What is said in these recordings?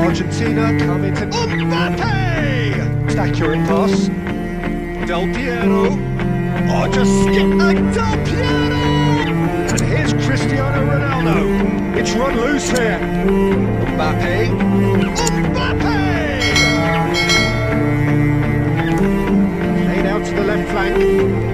Argentina coming to Mbappe! Accurate pass. Del Piero. Oh, just skip and Del Piero! And here's Cristiano Ronaldo. It's run loose here. Mbappe. Mbappe! Played out to the left flank.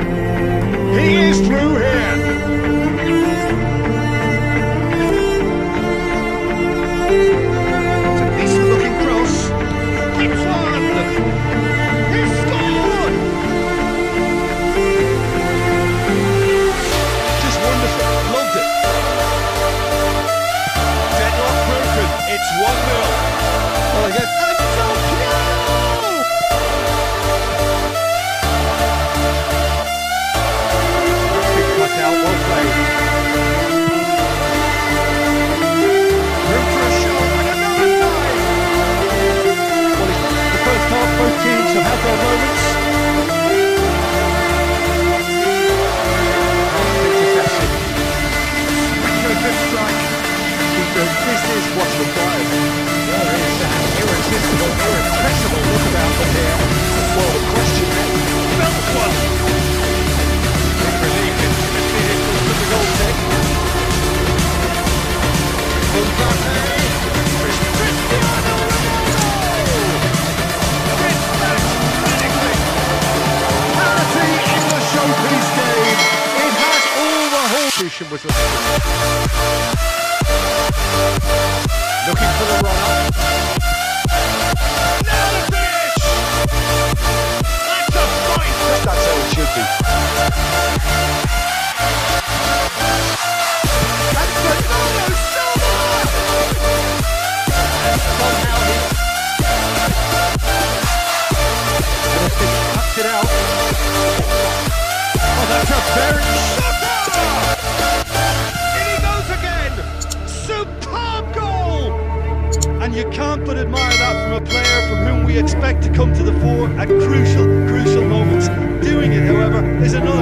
Tuition was looking for the run the finish. That's a fight. That's how it should be. And Bernardo Silva. And somehow he cuts it out. Oh, that's a very You can't but admire that from a player from whom we expect to come to the fore at crucial, crucial moments. Doing it, however, is another